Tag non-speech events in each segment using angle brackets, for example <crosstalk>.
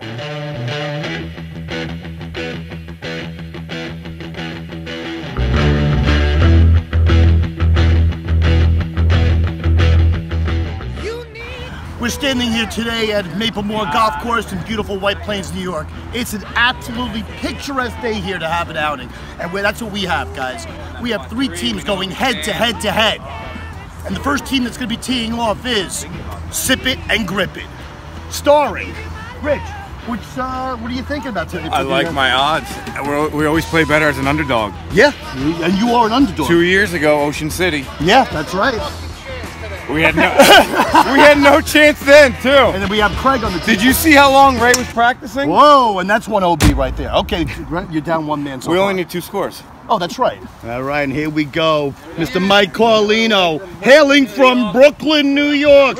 We're standing here today at Maple Moor Golf Course in beautiful White Plains, New York. It's an absolutely picturesque day here to have an outing, and that's what we have, guys. We have three teams going head to head to head, and the first team that's going to be teeing off is Sip It and Grip It, starring Rich. Which, uh, what are you thinking about today? I like my odds. We're, we always play better as an underdog. Yeah, and you are an underdog. Two years ago, Ocean City, Yeah, that's right. we had no, <laughs> we had no chance then too. And then we have Craig on the team. Did you see how long Ray was practicing? Whoa, and that's one OB right there. Okay, you're down one man. So We far. only need two scores. Oh, that's right. All right, and here we go. Mr. Mike Carlino, hailing from Brooklyn, New York.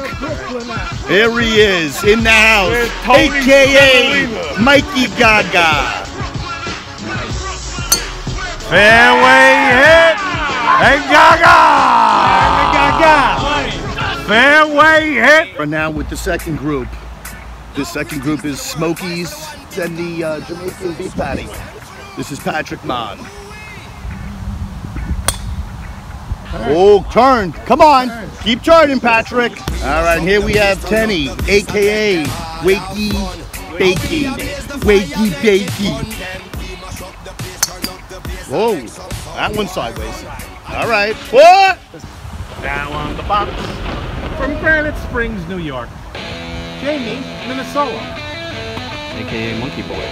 Here he is in the house, AKA? Mikey Gaga. Fairway hit and Gaga! Gaga. Fairway hit. We're now with the second group. The second group is Smokies and the uh, Jamaican Beef Patty. This is Patrick Mon. Oh, turn. Come on. Keep turning, Patrick. All right, here we have Tenny, a.k.a. Wakey Bakey. Wakey Bakey. Whoa, that one's sideways. All right. What? Down on the box from Granite Springs, New York. Jamie, Minnesota. AKA Monkey Boy.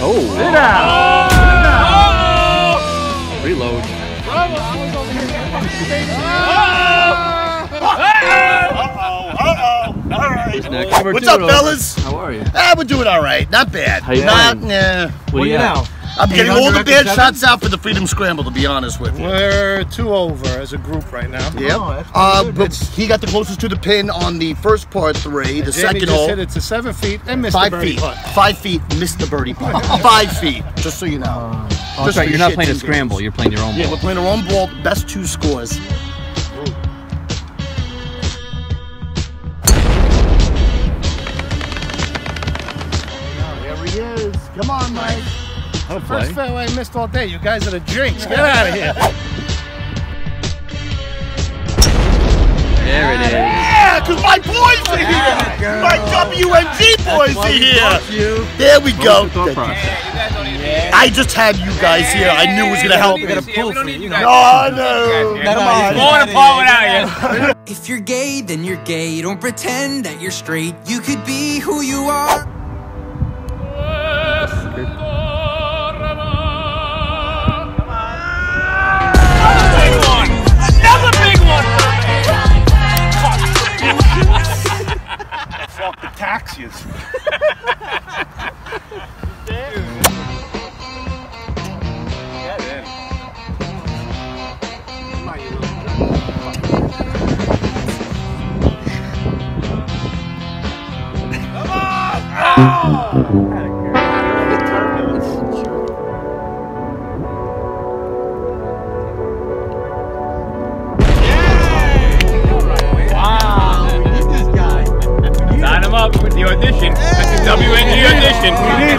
Oh, Sit down. Right. What's two up, over. fellas? How are you? Ah, we're doing all right. Not bad. How you Not, doing? nah. What do you have? I'm getting all the bad shots out for the Freedom Scramble, to be honest with you. We're two over as a group right now. Yep. uh, but he got the closest to the pin on the first part three. The Jamie second just hole, hit it to seven feet and missed five the birdie feet. putt. Five feet, missed the birdie putt. <laughs> five feet, just so you know. Oh, that's right. You're not playing a scramble. giggles. You're playing your own Yeah, ball. we're playing our own ball, best two scores. I'll First fairway I missed all day. You guys are the drinks. Get out of here. There it is. Yeah, because my boys are here. My WNG boys are here. There we go. What's your thought process? I just had you guys here. I knew it was gonna help. me. pull for you. No, no. Come on. If you're gay, then you're gay. Don't pretend that you're straight. You could be who you are. Taxis. Sign <laughs>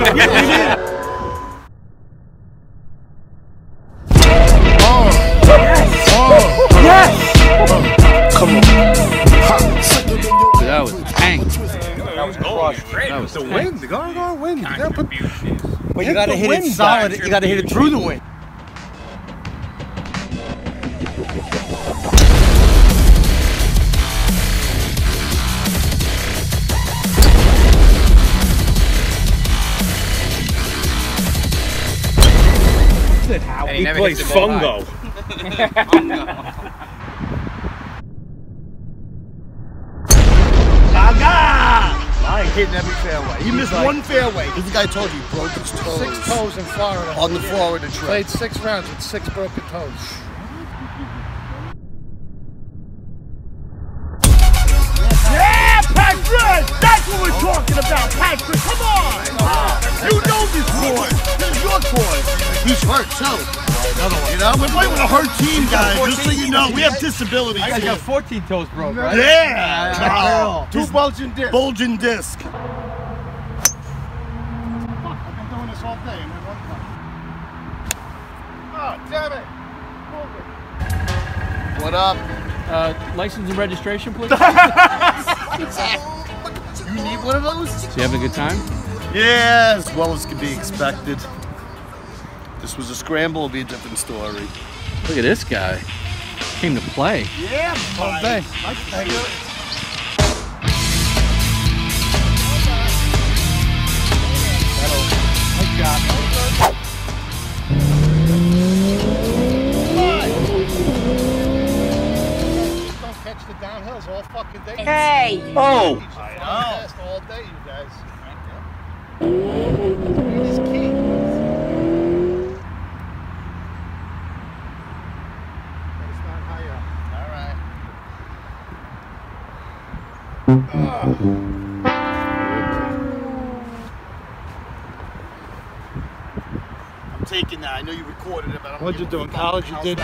audition. That was tank. That was the wind. The gargoyle wind. You gotta put But you gotta hit it solid. You gotta hit it through the wind. He plays fungo. Gaga! I ain't hitting every fairway. He missed one fairway. This guy told you broke his toes. Six toes in Florida. on the Florida trip. Played six rounds with six broken toes. Yeah, Patrick! That's what we're talking about, Patrick! Come on! You know this boy! This is your boy! He's hurt too. Another one. You know, we're playing with a hard team, guys. Just so you know, we have disabilities. You guys got 14 toes broke, right? Yeah. Two bulging discs. Bulging disc. I've been doing this all day. and in one time. Oh, damn it. Move it. What up? Uh, license and registration, please. <laughs> You need one of those? So you having a good time? Yeah, as well as could be expected. If this was a scramble, it'd be a different story. Look at this guy. Came to play. Yeah, all day. Don't catch the downhills all fucking day. Hey! Oh! I know. all day, you guys. Speed is key. Gotta start high up. All right. I'm taking that. I know you recorded it, but I'm What'd you do in college? You did.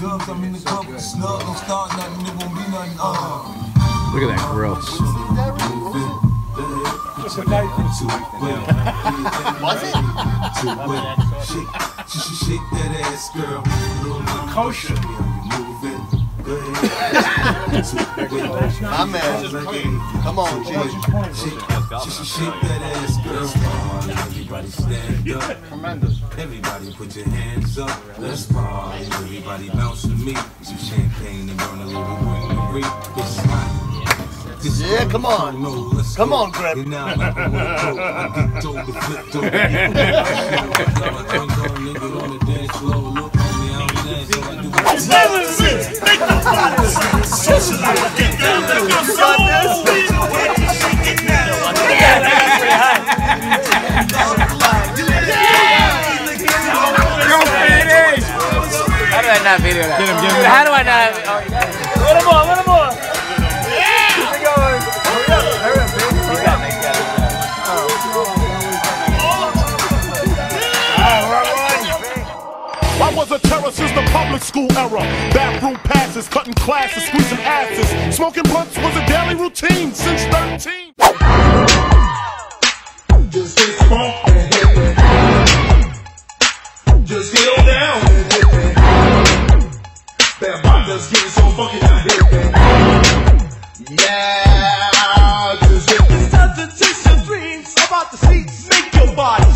Dubs, I'm in the club with snug, don't start nothing, it won't be nothing. Uh, Look at that grill. Was it? Shake, shake, shake that ass, girl. Kosher. Move it. Go ahead. My man. Come on, G. Shake, shake, shake that ass, girl. Everybody stand up. Everybody put your hands up. Let's party. Everybody bounce with me. Some champagne and burn a little green Marie. It's hot. This is Yeah, come on. No, let's Come go. on, Grip. And now like I wanna go. I get dope to flip dope. <laughs> I drink on nigga on the dance floor. Look on me, I'm dance. So I do How do I not video that? Get him, get him. How do I not? Oh, little more, a little more. the terror since the public school era. Bathroom passes, cutting classes, squeezing asses. Smoking blunts was a daily routine since 13. Just get funk. Just get on down and hit me. That bop just getting so funky now. Yeah, just get me. Substitution dreams about the seats, make your body.